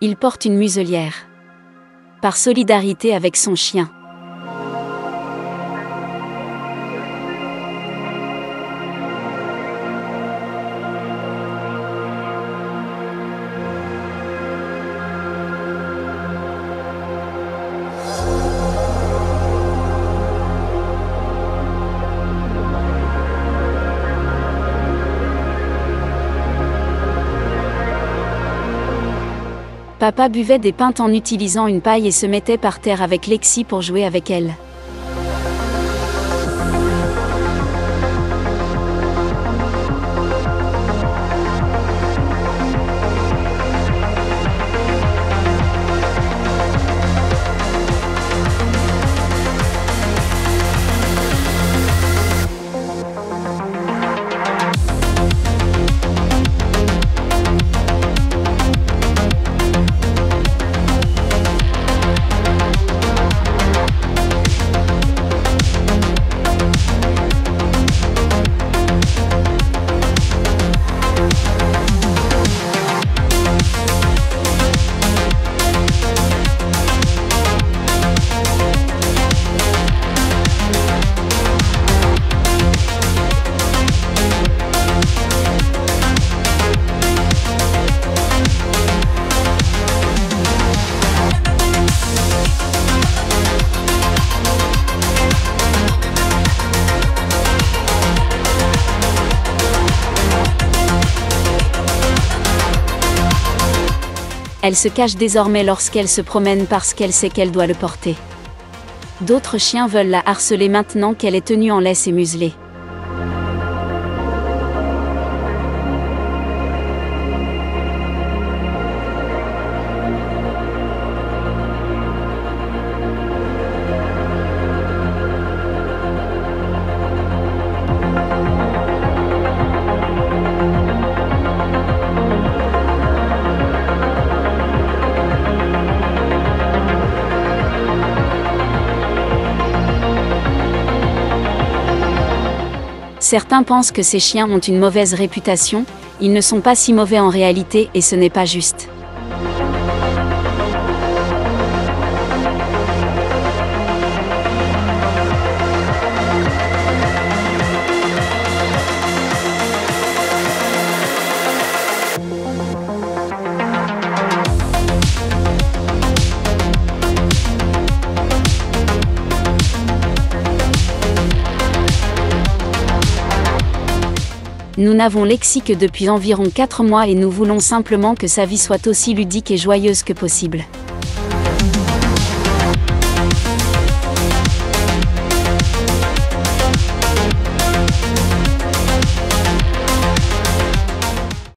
Il porte une muselière. Par solidarité avec son chien. Papa buvait des pintes en utilisant une paille et se mettait par terre avec Lexi pour jouer avec elle. Elle se cache désormais lorsqu'elle se promène parce qu'elle sait qu'elle doit le porter. D'autres chiens veulent la harceler maintenant qu'elle est tenue en laisse et muselée. Certains pensent que ces chiens ont une mauvaise réputation, ils ne sont pas si mauvais en réalité et ce n'est pas juste. Nous n'avons Lexi que depuis environ 4 mois et nous voulons simplement que sa vie soit aussi ludique et joyeuse que possible.